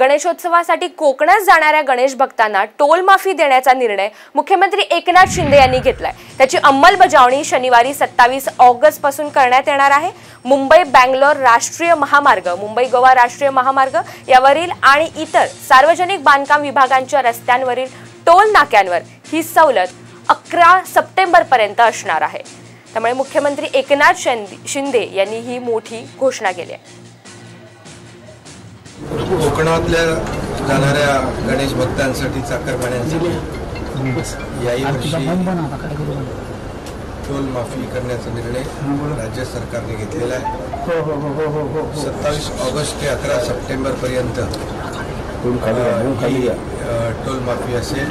गणेशोत्सवासाठी कोकणात जाणाऱ्या गणेश भक्तांना टोल माफी देण्याचा निर्णय मुख्यमंत्री एकनाथ शिंदे यांनी घेतलाय. त्याची अंमलबजावणी शनिवारी सत्तावीस ऑगस्टपासून करण्यात येणार आहे. मुंबई बँगलोर राष्ट्रीय महामार्ग मुंबई गोवा राष्ट्रीय महामार्ग यावरील आणि इतर सार्वजनिक बांधकाम विभागांच्या रस्त्यांवरील टोल नाक्यांवर ही सवलत अकरा सप्टेंबर पर्यंत असणार आहे. त्यामुळे मुख्यमंत्री एकनाथ शिंदे- शिंदे यांनी ही मोठी घोषणा केली आहे. कोकणातल्या जाणाऱ्या गणेश भक्तांसाठी चाकरमान्यांसाठी याही वर्षी टोल माफी करण्याचा निर्णय राज्य सरकारने घेतलेला आहे. सत्तावीस ऑगस्ट ते अकरा सप्टेंबर पर्यंत ही, टोल माफी असेल.